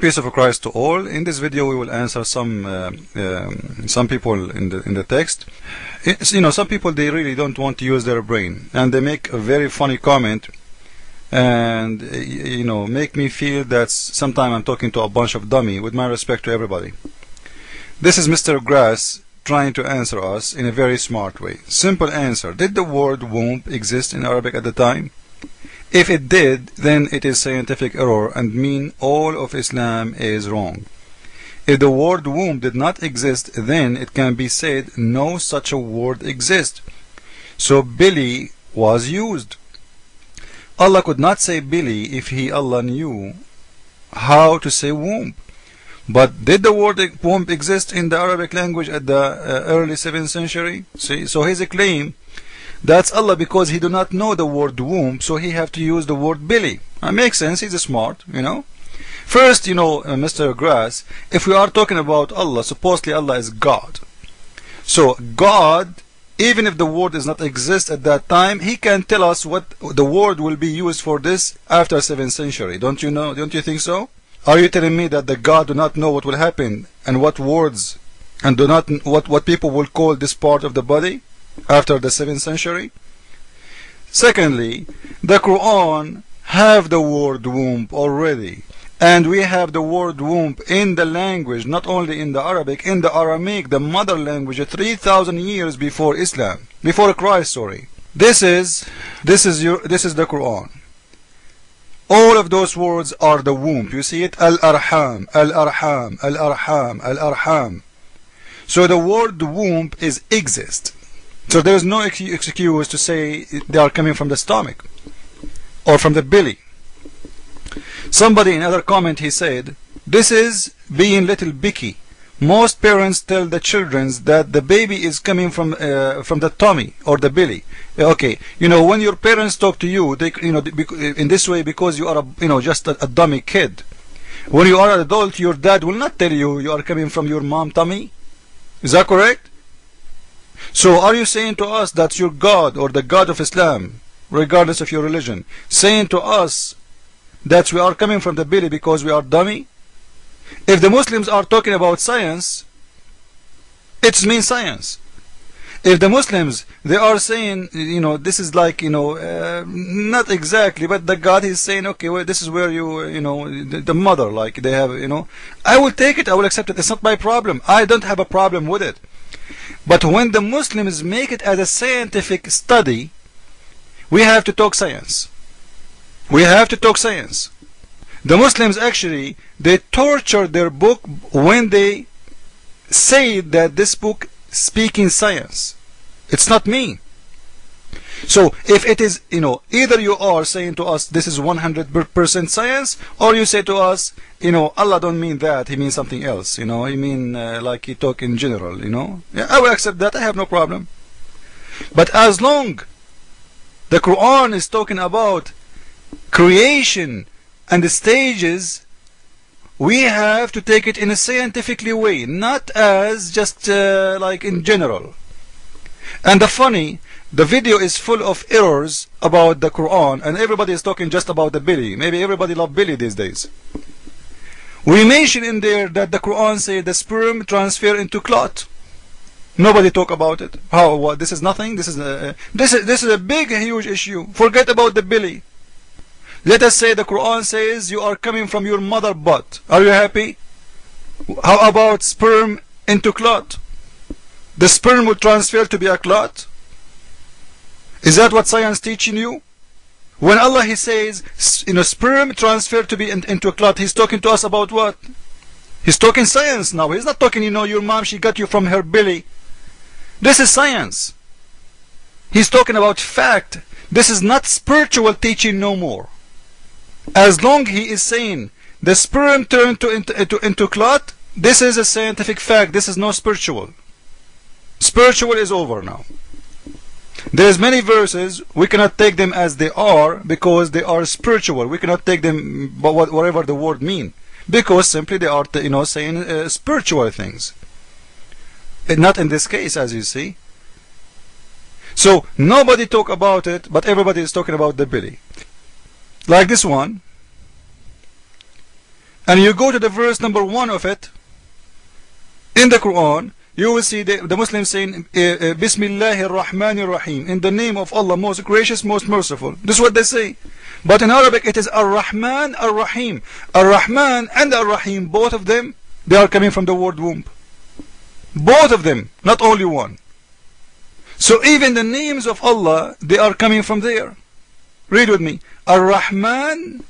Peace of Christ to all. In this video, we will answer some uh, um, some people in the in the text. It's, you know, some people they really don't want to use their brain, and they make a very funny comment, and you know, make me feel that sometimes I'm talking to a bunch of dummy. With my respect to everybody, this is Mr. Grass trying to answer us in a very smart way. Simple answer: Did the word womb exist in Arabic at the time? If it did, then it is scientific error and mean all of Islam is wrong. If the word womb did not exist, then it can be said no such a word exists. So Billy was used. Allah could not say Billy if he Allah knew how to say womb. But did the word womb exist in the Arabic language at the uh, early 7th century? See, so his claim that's Allah because he do not know the word womb, so he have to use the word Billy. That makes sense. He's a smart, you know. First, you know, uh, Mr. Grass, if we are talking about Allah, supposedly Allah is God. So God, even if the word does not exist at that time, He can tell us what the word will be used for this after 7th century. Don't you know? Don't you think so? Are you telling me that the God do not know what will happen and what words and do not what what people will call this part of the body? After the 7th century. Secondly, the Quran have the word womb already. And we have the word womb in the language, not only in the Arabic, in the Aramaic, the mother language, 3,000 years before Islam, before Christ, sorry. This is, this is your, this is the Quran. All of those words are the womb. You see it? Al-Arham, Al-Arham, Al-Arham, Al-Arham. So the word womb is exist. So there is no excuse to say they are coming from the stomach or from the belly. Somebody in other comment he said, this is being little bicky. Most parents tell the children that the baby is coming from uh, from the tummy or the belly. Okay, you know when your parents talk to you, they you know in this way because you are a, you know just a, a dummy kid. When you are an adult, your dad will not tell you you are coming from your mom tummy. Is that correct? So are you saying to us that your God or the God of Islam, regardless of your religion, saying to us that we are coming from the belly because we are dummy? If the Muslims are talking about science, it means science. If the Muslims, they are saying, you know, this is like, you know, uh, not exactly, but the God is saying, okay, well, this is where you, you know, the, the mother, like they have, you know, I will take it, I will accept it. It's not my problem. I don't have a problem with it. But when the Muslims make it as a scientific study, we have to talk science. We have to talk science. The Muslims actually, they torture their book when they say that this book speaking science. It's not me. So if it is, you know, either you are saying to us this is 100% science, or you say to us, you know, Allah don't mean that, He means something else, you know, He mean uh, like He talk in general, you know. Yeah, I will accept that, I have no problem. But as long the Quran is talking about creation and the stages, we have to take it in a scientifically way, not as just uh, like in general. And the funny, the video is full of errors about the Quran and everybody is talking just about the Billy. Maybe everybody love Billy these days. We mention in there that the Quran says the sperm transfer into clot. Nobody talk about it. How? What? This is nothing. This is a this is this is a big, huge issue. Forget about the Billy. Let us say the Quran says you are coming from your mother butt. Are you happy? How about sperm into clot? The sperm will transfer to be a clot? Is that what science teaching you? When Allah He says, you know, sperm transfer to be in, into a clot, He's talking to us about what? He's talking science now. He's not talking, you know, your mom, she got you from her belly. This is science. He's talking about fact. This is not spiritual teaching no more. As long he is saying the sperm turned to into, into, into clot, this is a scientific fact. This is no spiritual. Spiritual is over now. There's many verses, we cannot take them as they are because they are spiritual. We cannot take them but whatever the word mean. Because simply they are, you know, saying uh, spiritual things. And not in this case, as you see. So nobody talk about it, but everybody is talking about the belly. Like this one. and you go to the verse number one of it in the Quran, you will see the, the Muslims saying, uh, uh, Bismillahir Rahmanir Rahim, in the name of Allah, most gracious, most merciful. This is what they say. But in Arabic, it is Ar-Rahman, Ar-Rahim. Ar-Rahman and Ar-Rahim, both of them, they are coming from the word womb. Both of them, not only one. So even the names of Allah, they are coming from there. Read with me. Ar-Rahman,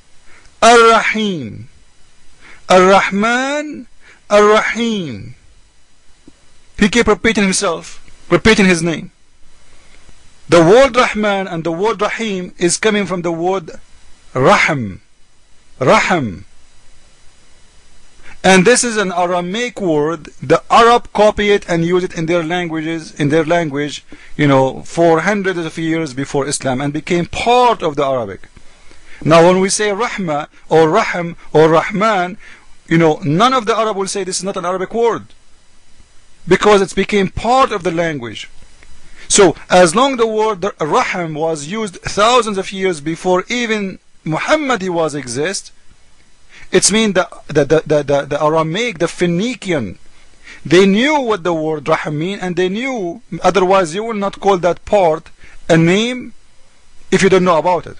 Ar-Rahim. Ar-Rahman, Ar-Rahim. He kept repeating himself, repeating his name. The word Rahman and the word Rahim is coming from the word Rahim. Rahim. And this is an Aramaic word. The Arab copy it and use it in their languages, in their language, you know, for hundreds of years before Islam and became part of the Arabic. Now when we say Rahma or Rahim or Rahman, you know, none of the Arab will say this is not an Arabic word because it became part of the language. So as long the word Rahim was used thousands of years before even Muhammad was exist, it's mean the, the, the, the, the Aramaic, the Phoenician, they knew what the word Rahim mean and they knew, otherwise you will not call that part a name if you don't know about it.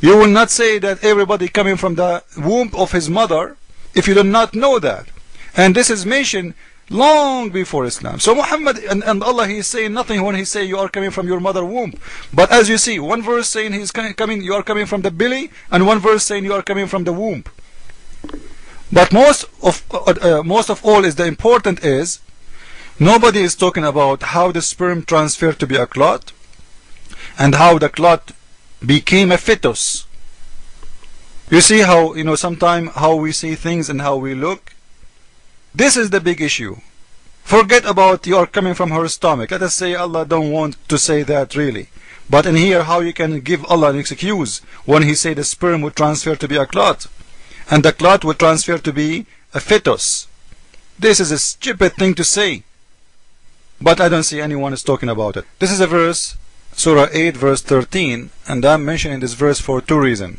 You will not say that everybody coming from the womb of his mother if you do not know that. And this is mentioned long before Islam. So Muhammad and, and Allah, he is saying nothing when he say you are coming from your mother womb. But as you see, one verse saying he's coming, you are coming from the belly, and one verse saying you are coming from the womb. But most of uh, uh, most of all is the important is nobody is talking about how the sperm transferred to be a clot and how the clot became a fetus. You see how you know sometimes how we see things and how we look this is the big issue. Forget about you are coming from her stomach. Let us say Allah don't want to say that really. But in here, how you can give Allah an excuse when He say the sperm would transfer to be a clot, and the clot would transfer to be a fetus. This is a stupid thing to say. But I don't see anyone is talking about it. This is a verse, Surah 8, verse 13, and I'm mentioning this verse for two reasons.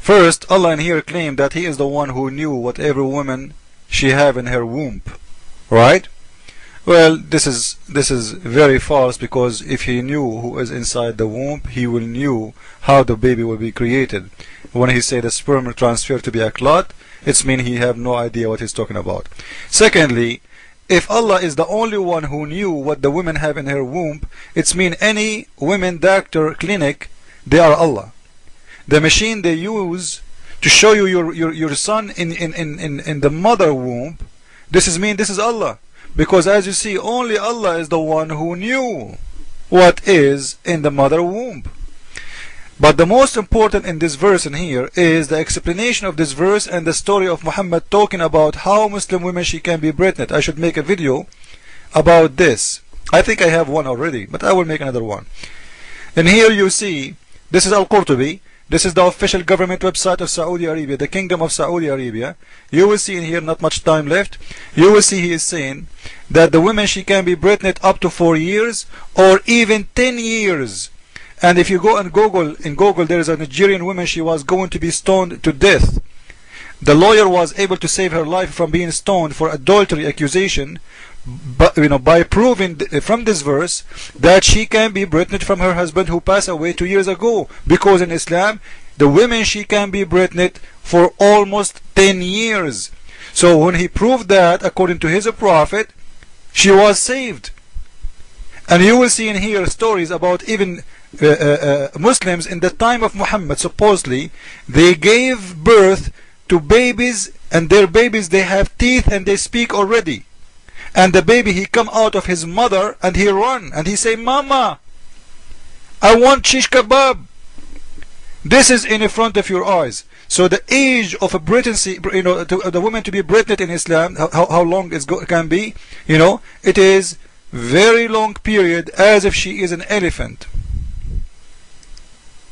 First, Allah in here claimed that He is the one who knew what every woman she have in her womb right? Well this is this is very false because if he knew who is inside the womb he will knew how the baby will be created. When he say the sperm transfer to be a clot it's mean he have no idea what he's talking about. Secondly if Allah is the only one who knew what the women have in her womb it's mean any women doctor clinic they are Allah. The machine they use to show you your, your, your son in, in, in, in the mother womb, this is mean this is Allah. Because as you see, only Allah is the one who knew what is in the mother womb. But the most important in this verse in here is the explanation of this verse and the story of Muhammad talking about how Muslim women she can be pregnant. I should make a video about this. I think I have one already, but I will make another one. And here you see, this is Al-Qurtubi, this is the official government website of Saudi Arabia, the Kingdom of Saudi Arabia. You will see in here, not much time left. You will see he is saying that the woman she can be pregnant up to four years or even ten years. And if you go and Google, in Google there is a Nigerian woman, she was going to be stoned to death. The lawyer was able to save her life from being stoned for adultery accusation but you know by proving from this verse that she can be pregnant from her husband who passed away two years ago. Because in Islam the women she can be pregnant for almost 10 years. So when he proved that according to his prophet she was saved. And you will see in here stories about even uh, uh, uh, Muslims in the time of Muhammad supposedly they gave birth to babies and their babies they have teeth and they speak already and the baby he come out of his mother and he run and he say mama I want shish kebab. This is in front of your eyes. So the age of a pregnancy you know to, the woman to be pregnant in Islam how, how long it can be you know it is very long period as if she is an elephant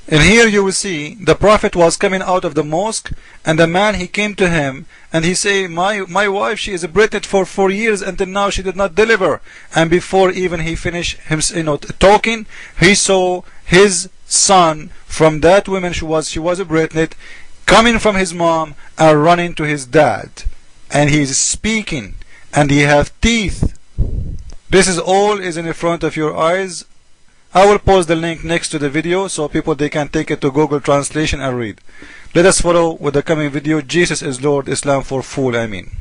and here you will see the Prophet was coming out of the mosque and the man he came to him and he say my my wife she is pregnant for four years until now she did not deliver. And before even he finished him you know talking he saw his son from that woman she was she was a pregnant coming from his mom and running to his dad. And he is speaking and he have teeth. This is all is in the front of your eyes I will post the link next to the video so people they can take it to Google translation and read. Let us follow with the coming video Jesus is Lord Islam for full Amin